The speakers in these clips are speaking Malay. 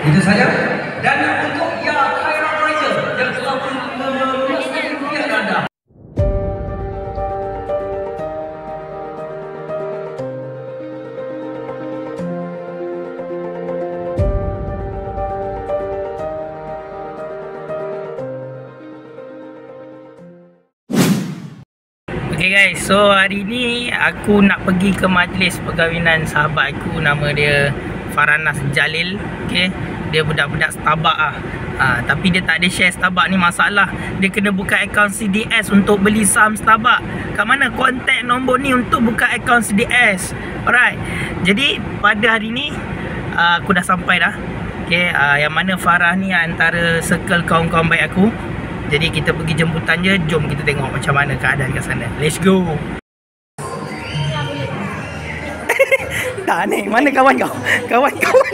Itu saja. So hari ni aku nak pergi ke majlis perkahwinan sahabat aku nama dia Faranas Jalil. Okay, dia budak-budak Starbucks ah. Ha, tapi dia tak ada share Starbucks ni masalah. Dia kena buka akaun CDS untuk beli saham Starbucks. Kat mana kontak nombor ni untuk buka akaun CDS. Alright. Jadi pada hari ni uh, aku dah sampai dah. Okay, uh, yang mana Farah ni antara circle kawan-kawan baik aku. Jadi kita pergi jemputan je Jom kita tengok macam mana keadaan kat sana Let's go Tak ni Mana kawan kau? Kawan-kawan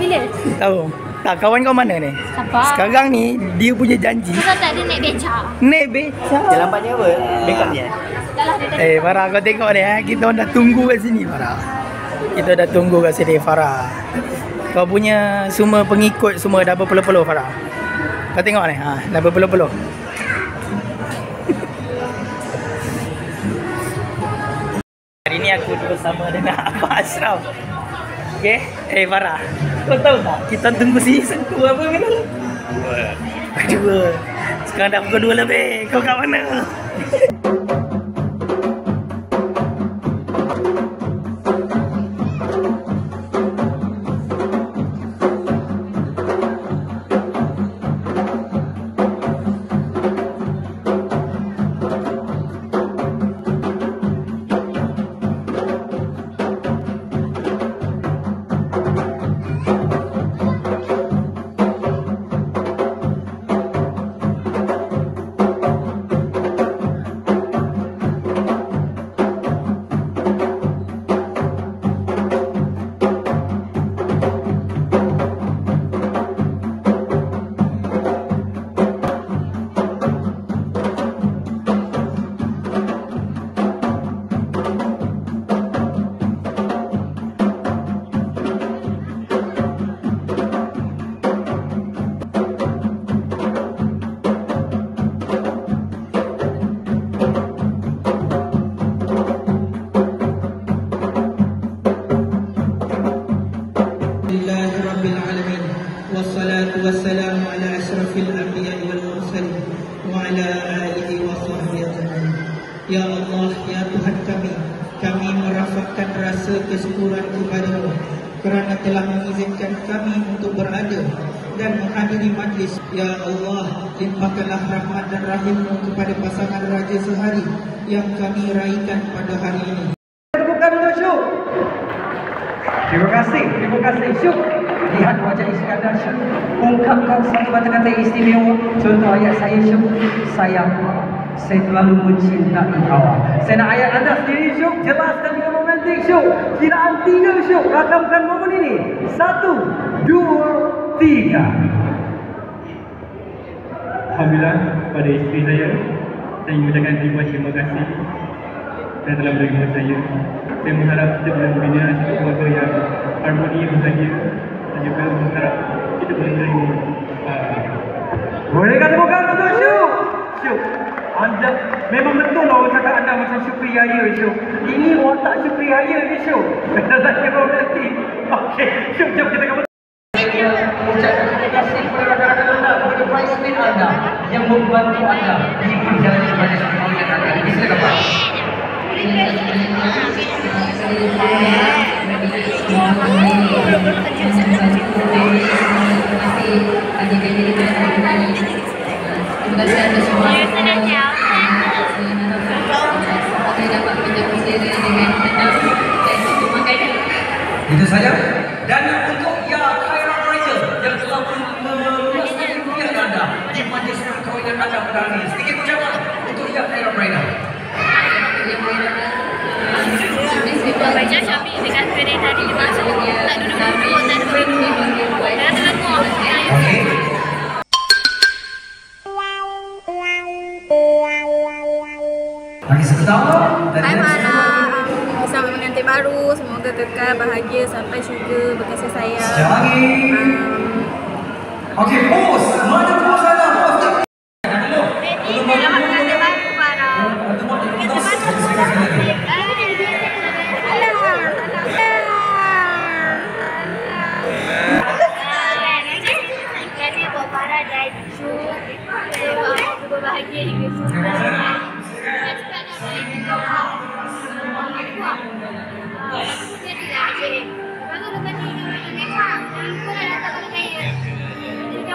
Bila? Tahu Tak kawan kau mana ni? Siapa? Sekarang ni Dia punya janji Kita tak ada naik beca. Naik beca Dia lambatnya apa? Backup dia? Dah lah dia dah. Eh Farah kau tengok ni eh. Kita orang dah tunggu kat sini Farah Kita dah tunggu kat sini Farah Kau punya semua pengikut Semua dah berpeluh-peluh Farah Kau tengok ni? Ha, Dah berpeluh-peluh. Hari ni aku bersama dengan Abang Ashraf. Okay Eh Farah. Kau tahu tak? Kita tunggu sini Sentuh apa kena Dua. Dua. Sekarang dah pukul dua lebih. Kau kat mana والسلام على أشرف الأنبياء والمرسلين وعلى آله وصحبه أجمعين Ya Allah, Ya Tuhan kami Kami merafakkan rasa kesyukuran kepadamu Kerana telah mengizinkan kami untuk berada Dan menghadiri majlis Ya Allah, limpahkanlah rahmat dan rahimmu kepada pasangan Raja Sehari Yang kami raikan pada hari ini Bukan untuk Syuk. Terima kasih, terima kasih Syuk. Lihat wajah Iskandar Syuk. Ungkapkan satu kata-kata istimewa. Contoh ayat saya Syuk. Sayang, saya terlalu mencintai awak. Saya nak ayat anda sendiri Syuk. Jelaskan dengan romantik Syuk. Kiraan tiga Syuk. Rakamkan momen ini. Satu, dua, tiga. Alhamdulillah pada isteri saya Saya ingin mengucapkan terima kasih Saya telah menerima saya Saya mengharap kita boleh membina satu keluarga yang harmoni, bahagia Dan juga mengharap kita boleh menerima uh, Boleh kata bukan untuk Syuk? Syuk. Anda memang betul lah orang cakap anda macam Syukri Raya Syuk. Ini watak Syukri Raya ni Syuk. Lelaki romantik. Okey, Syuk jom kita kamu. Ucapkan terima kasih kepada rakan-rakan anda, kepada bridesmaid anda yang membantu anda di perjalanan kepada perkahwinan anda. Ini silakan Pak. Terima baru. Semoga kekal bahagia sampai syurga berkasih sayang. Lagi. Okey, pause. Mana pause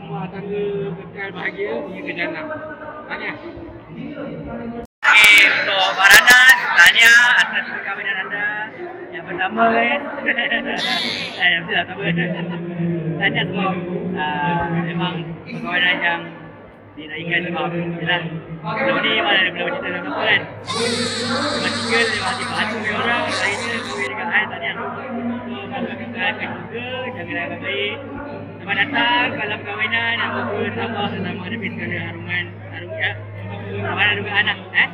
rumah tangga kekal bahagia punya ke jannah. Tanya. Okey, untuk Faranas, tanya atas perkahwinan anda. Yang pertama kan. eh, yang mesti lah pertama. Tanya sebab uh, memang perkahwinan yang dinaikkan sebab yelah sebelum ni mana ada pernah bercerita dengan apa kan Memang tiga dia masih padu dia orang Akhirnya kahwin dengan saya tanya So moga kekalkan juga Jaga dengan baik Selamat datang dalam perkahwinan moga tambah selamat ada segala harungan Harungan Selamat ada anak eh